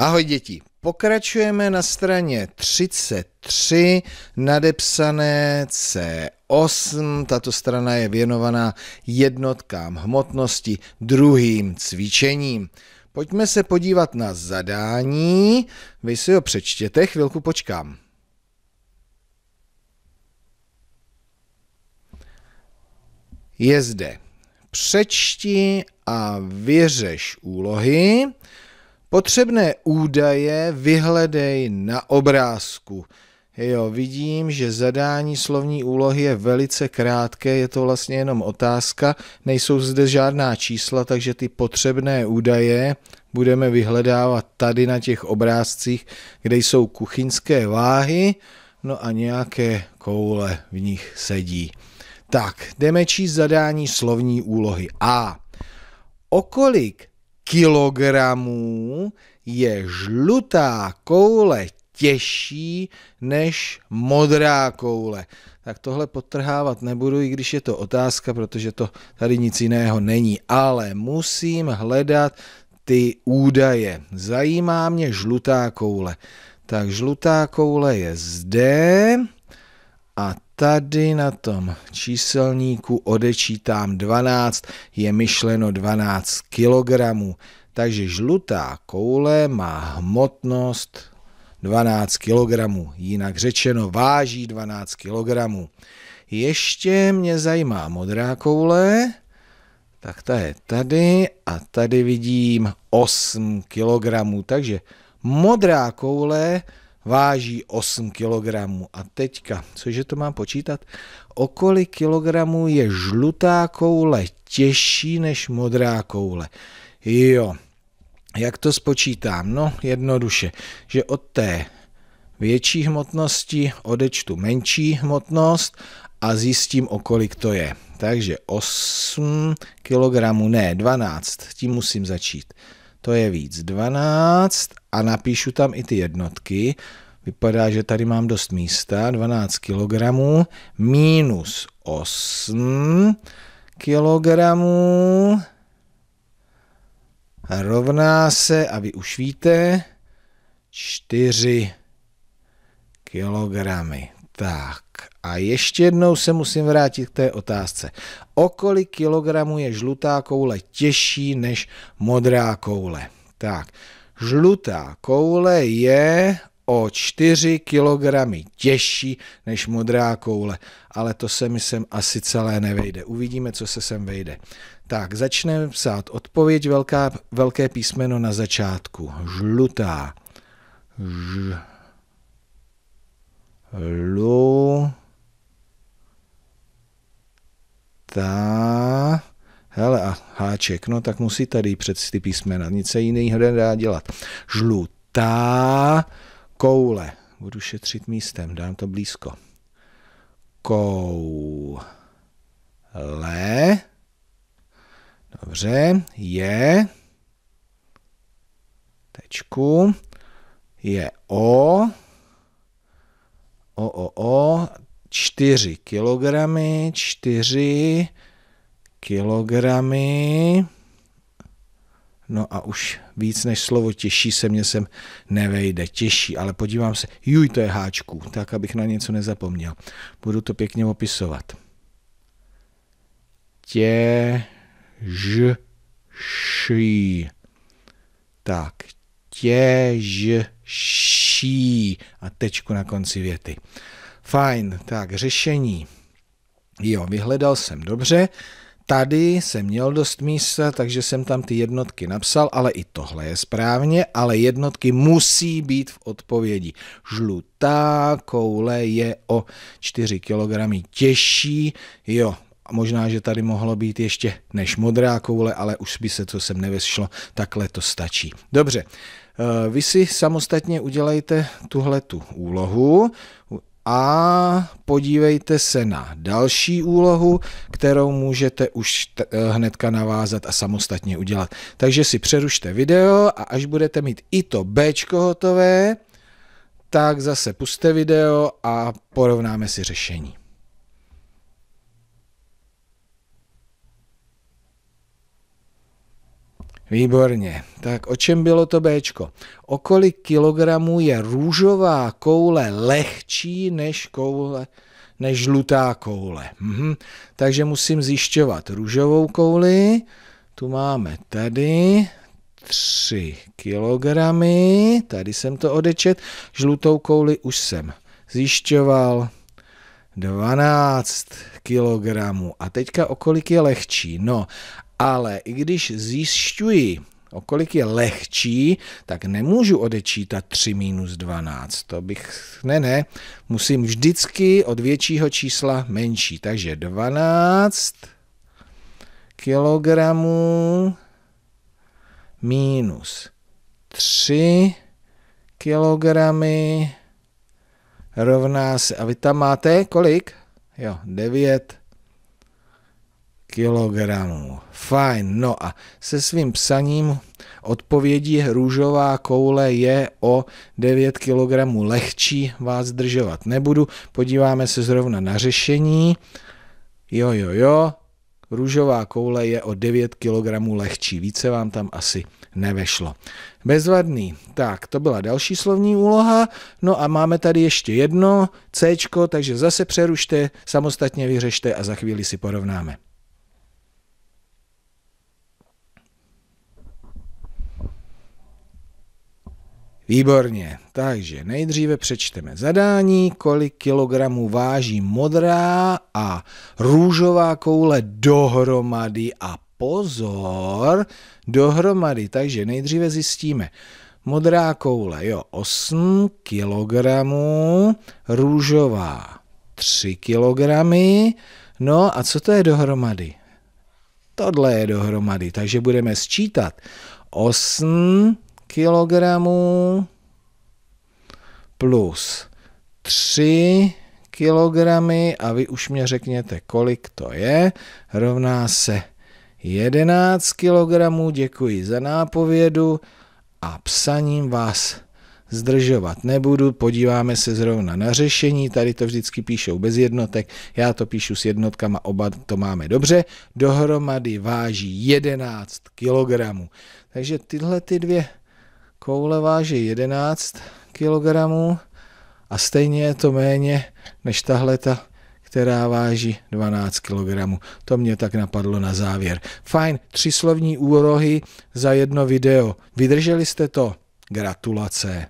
Ahoj děti, pokračujeme na straně 33 nadepsané C8. Tato strana je věnovaná jednotkám hmotnosti druhým cvičením. Pojďme se podívat na zadání. Vy si ho přečtěte, chvilku počkám. Je zde. Přečti a vyřeš úlohy. Potřebné údaje vyhledej na obrázku. Jo, vidím, že zadání slovní úlohy je velice krátké, je to vlastně jenom otázka, nejsou zde žádná čísla, takže ty potřebné údaje budeme vyhledávat tady na těch obrázcích, kde jsou kuchyňské váhy, no a nějaké koule v nich sedí. Tak, jdeme číst zadání slovní úlohy. A. O kolik kilogramů je žlutá koule těžší než modrá koule. Tak tohle potrhávat nebudu, i když je to otázka, protože to tady nic jiného není. Ale musím hledat ty údaje. Zajímá mě žlutá koule. Tak žlutá koule je zde a tady na tom číselníku odečítám 12, je myšleno 12 kg. Takže žlutá koule má hmotnost 12 kg, jinak řečeno váží 12 kg. Ještě mě zajímá modrá koule, tak ta je tady a tady vidím 8 kg, takže modrá koule váží 8 kg. A teďka, cože to mám počítat? O kolik kilogramů je žlutá koule těžší než modrá koule? Jo, jak to spočítám? No, jednoduše, že od té větší hmotnosti odečtu menší hmotnost a zjistím, o kolik to je. Takže 8 kg, ne, 12, tím musím začít to je víc 12 a napíšu tam i ty jednotky. Vypadá, že tady mám dost místa, 12 kg minus 8 kg rovná se, a vy už víte, 4 kilogramy. Tak a ještě jednou se musím vrátit k té otázce. O kolik kilogramů je žlutá koule těžší než modrá koule? Tak, žlutá koule je o 4 kg těžší než modrá koule, ale to se mi sem asi celé nevejde. Uvidíme, co se sem vejde. Tak, začneme psát odpověď, velká, velké písmeno na začátku. Žlutá. Ž, lu, ta, hele a háček, no tak musí tady před ty písmena, nic se jiného nedá dělat. Žlutá koule, budu šetřit místem, dám to blízko. Koule, dobře, je, tečku, je o, o, o, o, 4 kilogramy, 4 kilogramy, no a už víc než slovo těžší se mě sem nevejde, těžší, ale podívám se, juj, to je háčku, tak abych na něco nezapomněl. Budu to pěkně opisovat. Tě, ž, ší. Tak, těž, ší a tečku na konci věty. Fajn, tak řešení. Jo, vyhledal jsem dobře. Tady jsem měl dost místa, takže jsem tam ty jednotky napsal, ale i tohle je správně, ale jednotky musí být v odpovědi. Žlutá koule je o 4 kg těžší, jo, možná, že tady mohlo být ještě než modrá koule, ale už by se to sem nevešlo, takhle to stačí. Dobře, eh, vy si samostatně udělejte tuhle tu úlohu a podívejte se na další úlohu, kterou můžete už eh, hnedka navázat a samostatně udělat. Takže si přerušte video a až budete mít i to B hotové, tak zase puste video a porovnáme si řešení. Výborně. Tak o čem bylo to Bčko? O kolik kilogramů je růžová koule lehčí než koule než žlutá koule. Mhm. Takže musím zjišťovat růžovou kouli. Tu máme tady 3 kilogramy. Tady jsem to odečet. Žlutou kouli už jsem zjišťoval 12 kilogramů. A teďka o kolik je lehčí? No, ale i když zjišťuji, o kolik je lehčí, tak nemůžu odečítat 3 minus 12. To bych, ne, ne, musím vždycky od většího čísla menší. Takže 12 kilogramů minus 3 kilogramy rovná se, a vy tam máte kolik? Jo, 9 kilogramů. Fajn, no a se svým psaním odpovědí růžová koule je o 9 kg lehčí, vás zdržovat nebudu. Podíváme se zrovna na řešení. Jo, jo, jo, růžová koule je o 9 kg lehčí. Více vám tam asi nevešlo. Bezvadný. Tak, to byla další slovní úloha. No a máme tady ještě jedno C, takže zase přerušte, samostatně vyřešte a za chvíli si porovnáme. Výborně, takže nejdříve přečteme zadání, kolik kilogramů váží modrá a růžová koule dohromady. A pozor, dohromady, takže nejdříve zjistíme, modrá koule, jo, 8 kilogramů, růžová 3 kilogramy, no a co to je dohromady? Tohle je dohromady, takže budeme sčítat. 8 kilogramů plus 3 kilogramy a vy už mě řekněte, kolik to je, rovná se 11 kilogramů, děkuji za nápovědu a psaním vás zdržovat nebudu, podíváme se zrovna na řešení, tady to vždycky píšou bez jednotek, já to píšu s jednotkama, oba to máme dobře, dohromady váží 11 kilogramů. Takže tyhle ty dvě koule váží 11 kg a stejně je to méně než tahle ta, která váží 12 kg. To mě tak napadlo na závěr. Fajn, tři slovní úrohy za jedno video. Vydrželi jste to? Gratulace.